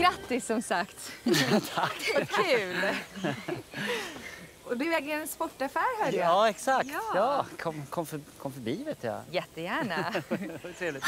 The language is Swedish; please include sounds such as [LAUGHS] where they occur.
grattis som sagt. [LAUGHS] Tack. Vad kul. Och du äger en sportaffär hörde jag. Ja, exakt. Ja. Ja, kom, kom, för, kom förbi vet jag. Jättegärna. [LAUGHS] Trevligt.